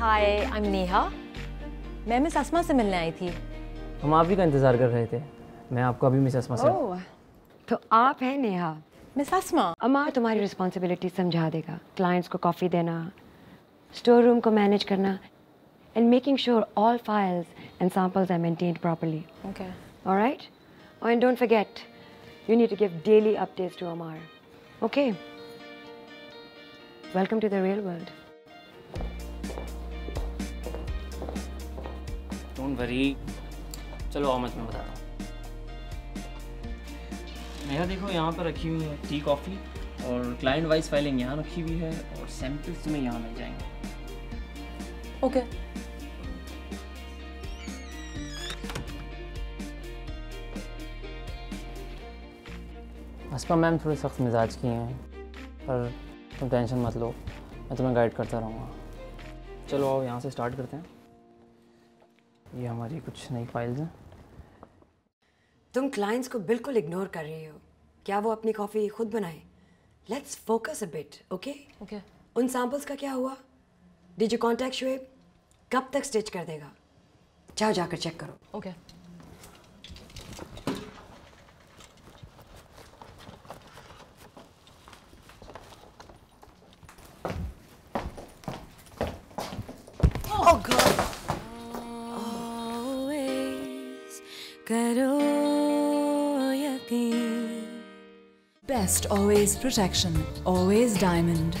Hi I am Neha मैं miss Asma से मिलने आई थी हम आप ही का इंतज़ार कर रहे थे मैं आपको अभी मिस असमा से ओह तो आप हैं नेहा मिस असमा अमार तुम्हारी रिस्पॉन्सिबिलिटी समझा देगा क्लाइंट्स को कॉफ़ी देना स्टोर रूम को मैनेज करना and making sure all files and samples are maintained properly okay Alright? Oh, and don't forget, you need to give daily updates to Amar. Okay? Welcome to the real world. Don't worry चलो आओ मैं तुम्हें बताता हूँ। मेरा देखो यहाँ पर रखी हुई है टी कॉफ़ी और क्लाइंट वाइज फाइलिंग यहाँ रखी हुई है और सैम्पल्स तुम्हें यहाँ मिल जाएँगे। ओके हसपा मैम थोड़े सख्त मिजाज की हैं पर तुम टेंशन मत लो मैं तुम्हें गाइड करता रहूँगा। चलो आओ यहाँ से स्टार्ट करते हैं। ये हमारी कुछ नई फाइल्स हैं। तुम क्लाइंट्स को बिल्कुल इग्नोर कर रही हो। क्या वो अपनी कॉफ़ी खुद बनाए? Let's focus a bit okay okay उन सैम्पल्स का क्या हुआ? डिड यू कॉन्टैक्ट शुएब कब तक स्टिच कर देगा? जाओ जाकर चेक करो। Okay Best always protection, always diamond.